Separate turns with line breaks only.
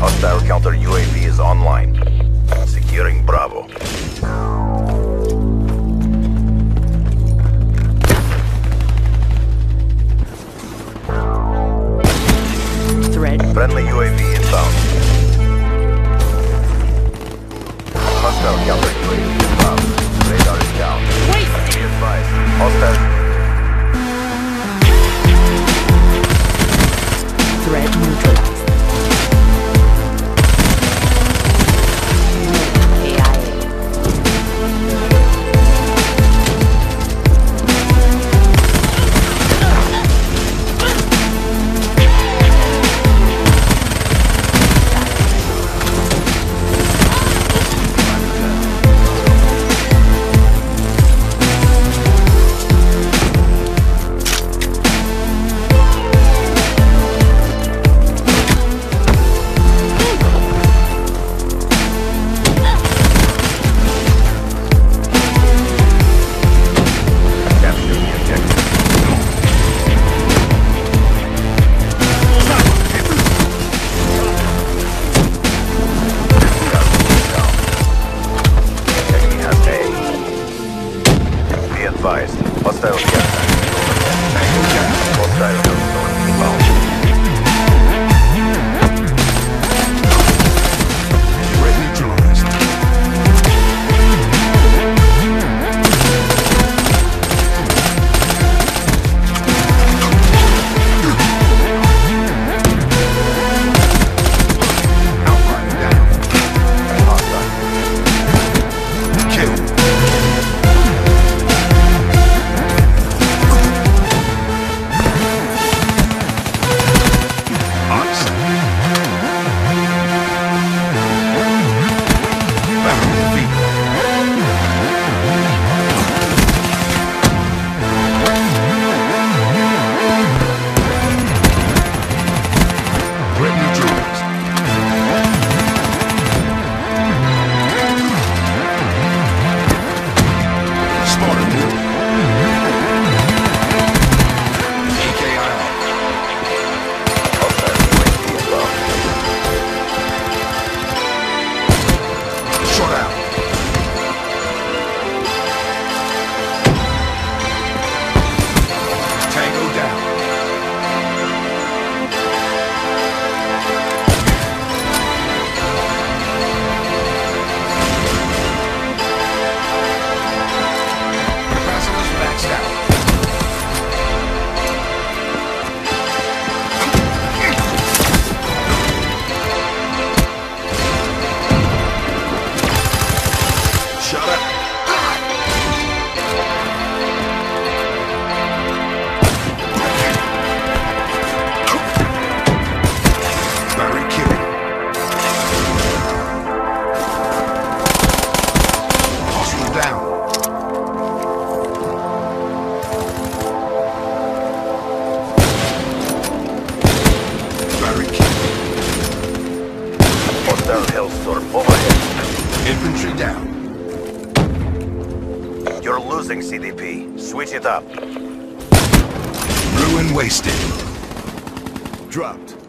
Hostile counter UAV is online. Securing Bravo.
Threat.
Friendly UAV inbound. Hostile counter UAV.
Threat
Hostile Hostile Hellstorm overhead.
Infantry down.
You're losing CDP. Switch it up.
Ruin wasted. Dropped.